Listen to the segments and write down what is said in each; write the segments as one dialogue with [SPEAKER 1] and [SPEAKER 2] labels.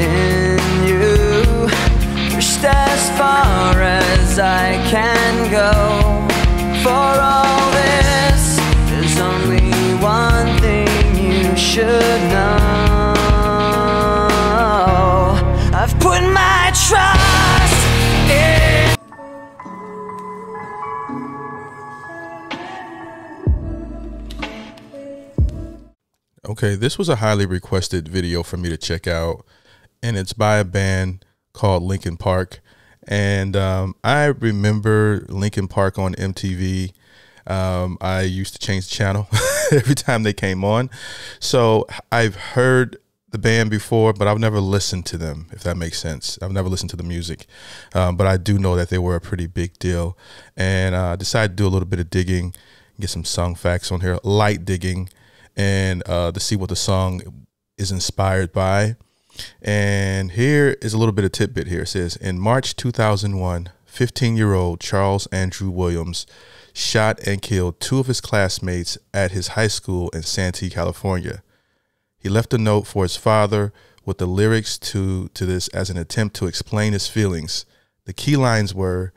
[SPEAKER 1] in you. Pushed as far as I can go. For all this, there's only one thing you should know. I've put my trust in.
[SPEAKER 2] Okay, this was a highly requested video for me to check out, and it's by a band called Linkin Park. And um, I remember Linkin Park on MTV. Um, I used to change the channel every time they came on. So I've heard the band before, but I've never listened to them, if that makes sense. I've never listened to the music. Um, but I do know that they were a pretty big deal. And I uh, decided to do a little bit of digging, get some song facts on here, light digging and uh, to see what the song is inspired by. And here is a little bit of tidbit here. It says In March 2001, 15 year old Charles Andrew Williams shot and killed two of his classmates at his high school in Santee, California. He left a note for his father with the lyrics to, to this as an attempt to explain his feelings. The key lines were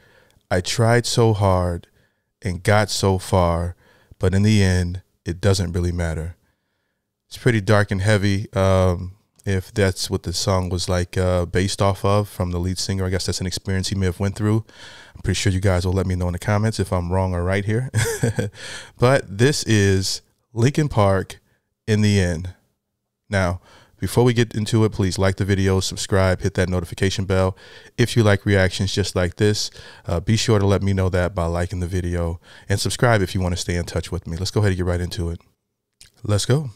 [SPEAKER 2] I tried so hard and got so far, but in the end, it doesn't really matter. It's pretty dark and heavy. Um, if that's what the song was like uh, based off of from the lead singer, I guess that's an experience he may have went through. I'm pretty sure you guys will let me know in the comments if I'm wrong or right here. but this is Linkin Park in the end. Now, before we get into it, please like the video, subscribe, hit that notification bell. If you like reactions just like this, uh, be sure to let me know that by liking the video and subscribe if you want to stay in touch with me. Let's go ahead and get right into it. Let's go.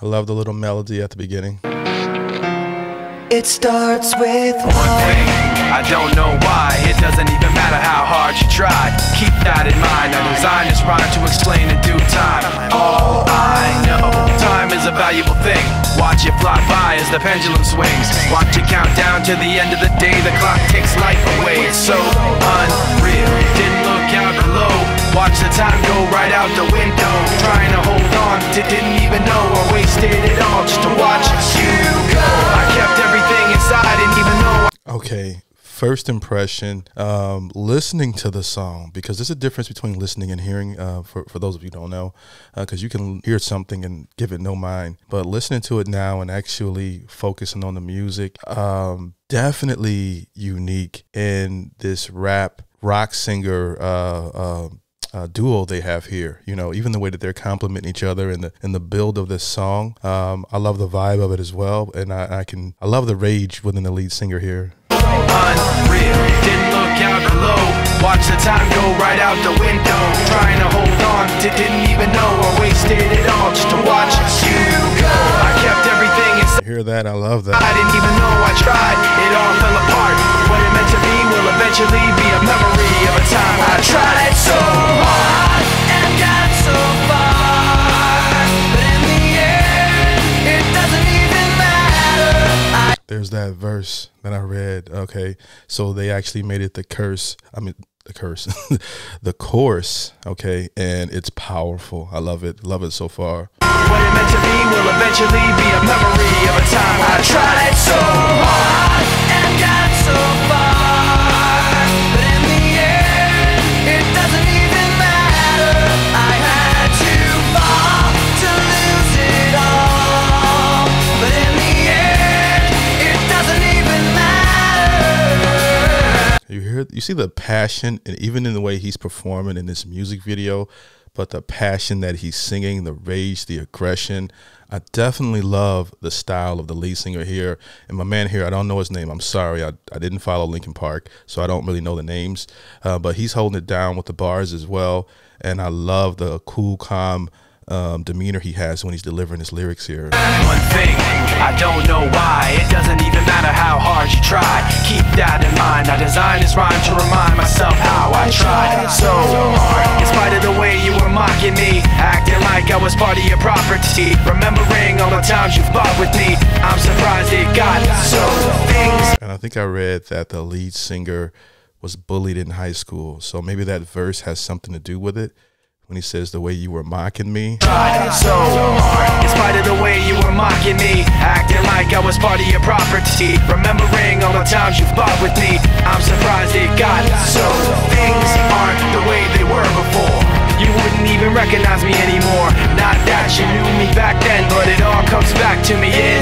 [SPEAKER 2] I love the little melody at the beginning.
[SPEAKER 1] It starts with
[SPEAKER 3] One thing, I don't know why. It doesn't even matter how hard you try. Keep that in mind. I designed this rhyme to explain in due time. All I know, time is a valuable thing. Watch it fly by as the pendulum swings. Watch it count down to the end of the day. The clock takes life away. It's so unreal. Didn't look out below. Watch the time go right out the window. Trying to hold on didn't even know I wasted it all just to watch you go. I kept everything inside and even though
[SPEAKER 2] Okay, first impression, um, listening to the song because there's a difference between listening and hearing. Uh, for for those of you don't know, because you can hear something and give it no mind, but listening to it now and actually focusing on the music, um, definitely unique in this rap rock singer. Uh, uh, duo they have here. You know, even the way that they're complimenting each other and the and the build of this song. Um, I love the vibe of it as well, and I, I can I love the rage within the lead singer here.
[SPEAKER 3] unreal. Didn't look out below. Watch the time go right out the window. Trying to hold on to didn't even know I wasted it all just to watch you go. I kept everything inside.
[SPEAKER 2] Hear that? I love that.
[SPEAKER 3] I didn't even know I tried. It all fell apart. What it meant to be will eventually be a memory of a time I tried so
[SPEAKER 2] There's that verse that I read. Okay, so they actually made it the curse. I mean, the curse, the chorus. Okay, and it's powerful. I love it. Love it so far.
[SPEAKER 3] What it meant to be will eventually be a memory of a time I tried so hard.
[SPEAKER 1] and got so far,
[SPEAKER 2] You see the passion, and even in the way he's performing in this music video, but the passion that he's singing, the rage, the aggression. I definitely love the style of the lead singer here. And my man here, I don't know his name. I'm sorry. I, I didn't follow Linkin Park, so I don't really know the names. Uh, but he's holding it down with the bars as well. And I love the cool, calm um, demeanor he has when he's delivering his lyrics here.
[SPEAKER 3] One thing, I don't know why. It doesn't even matter how hard you try. Keep that in mind. I designed this rhyme to remind myself how I tried so hard. In spite of the way you were mocking me, acting like I was part of your property. Remembering all the times you fought with me, I'm surprised it got so things
[SPEAKER 2] And I think I read that the lead singer was bullied in high school. So maybe that verse has something to do with it when he says the way you were mocking me.
[SPEAKER 3] tried so hard In spite of the way you were mocking me. Acting like I was part of your property. Remembering all the times you fought with me. I'm surprised it got so. Things aren't the way they were before. You wouldn't even recognize me anymore. Not that you knew me back then But it all comes back to me in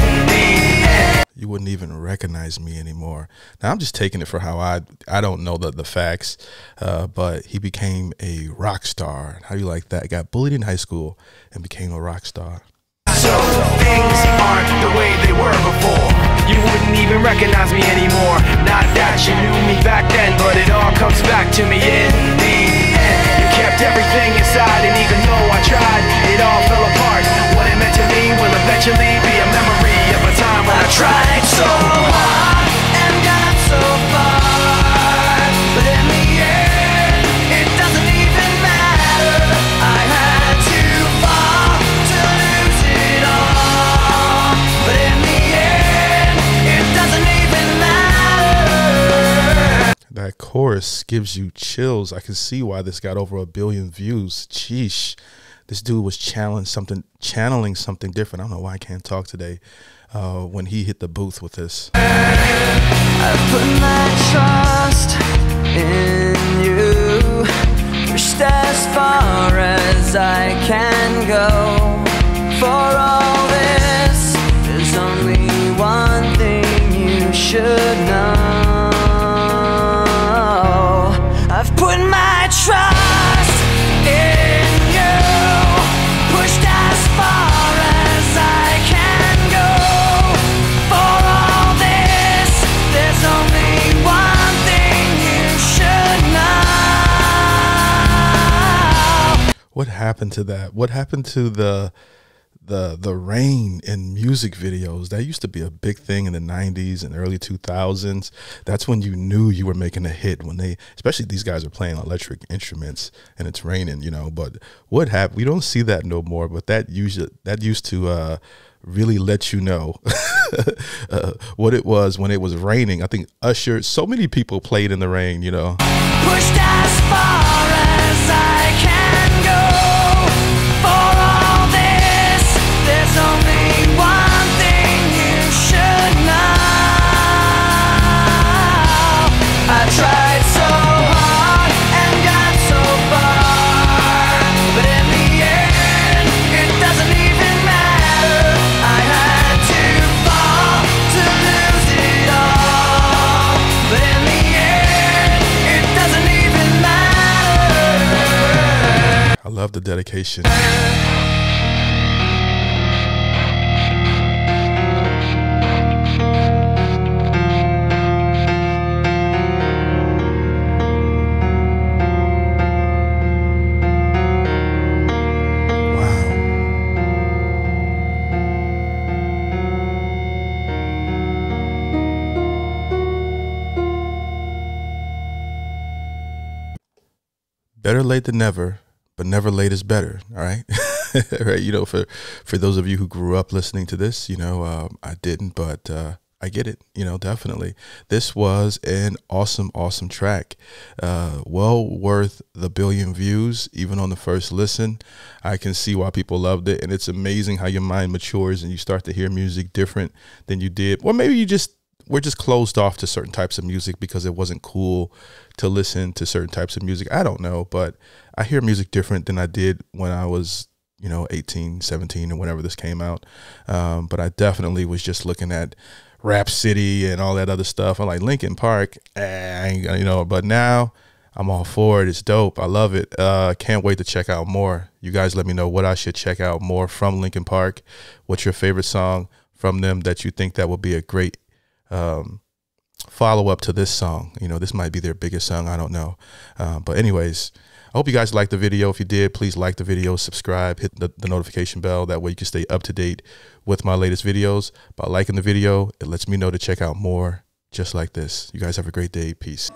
[SPEAKER 2] wouldn't even recognize me anymore. Now I'm just taking it for how I I don't know the the facts, uh, but he became a rock star. How do you like that? Got bullied in high school and became a rock star.
[SPEAKER 3] So things aren't the way they were before. You wouldn't even recognize me anymore. Not that you knew me back then, but it all comes back to me in the end. You kept everything inside, and even though I tried, it all fell apart. What it meant to me will eventually be a memory of a time when I tried
[SPEAKER 2] That chorus gives you chills. I can see why this got over a billion views. Sheesh. This dude was channeling something, channeling something different. I don't know why I can't talk today. Uh, when he hit the booth with this,
[SPEAKER 1] Put
[SPEAKER 2] happened to that? What happened to the the the rain in music videos? That used to be a big thing in the '90s and early 2000s. That's when you knew you were making a hit when they, especially these guys are playing electric instruments and it's raining, you know. But what happened? We don't see that no more. But that usually that used to. uh really let you know uh, what it was when it was raining. I think Usher, so many people played in the rain, you know.
[SPEAKER 1] The
[SPEAKER 2] dedication. Better late than never, but never late is better. All right, right. You know, for for those of you who grew up listening to this, you know, um, I didn't, but uh, I get it. You know, definitely. This was an awesome, awesome track. Uh, well worth the billion views, even on the first listen. I can see why people loved it, and it's amazing how your mind matures and you start to hear music different than you did, or maybe you just we're just closed off to certain types of music because it wasn't cool to listen to certain types of music. I don't know, but I hear music different than I did when I was, you know, 18, 17 or whenever this came out. Um, but I definitely was just looking at Rap City and all that other stuff. I'm like Linkin Park, eh, you know, but now I'm all for it. It's dope. I love it. Uh, can't wait to check out more. You guys let me know what I should check out more from Linkin Park. What's your favorite song from them that you think that would be a great um, follow up to this song. You know, this might be their biggest song. I don't know. Uh, but anyways, I hope you guys liked the video. If you did, please like the video, subscribe, hit the, the notification bell. That way you can stay up to date with my latest videos. By liking the video, it lets me know to check out more just like this. You guys have a great day. Peace.